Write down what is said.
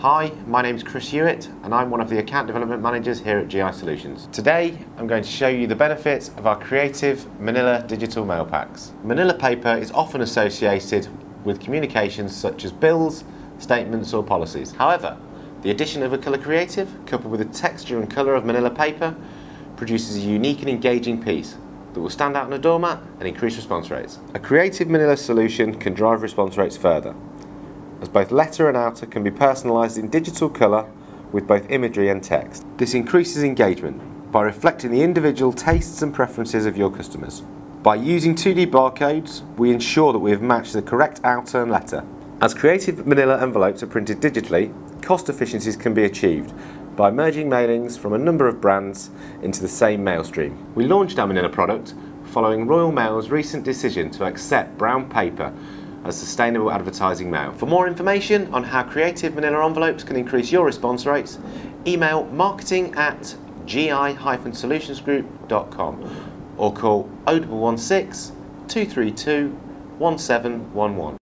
Hi, my name is Chris Hewitt and I'm one of the account development managers here at GI Solutions. Today I'm going to show you the benefits of our creative Manila digital mail packs. Manila paper is often associated with communications such as bills, statements or policies. However, the addition of a colour creative coupled with the texture and colour of Manila paper produces a unique and engaging piece that will stand out on a doormat and increase response rates. A creative Manila solution can drive response rates further, as both letter and outer can be personalised in digital colour with both imagery and text. This increases engagement by reflecting the individual tastes and preferences of your customers. By using 2D barcodes, we ensure that we have matched the correct outer and letter. As creative manila envelopes are printed digitally, cost efficiencies can be achieved by merging mailings from a number of brands into the same mail stream. We launched our Manila product following Royal Mail's recent decision to accept brown paper as sustainable advertising mail. For more information on how creative manila envelopes can increase your response rates, email marketing at gi-solutionsgroup.com or call 0116 232 1711.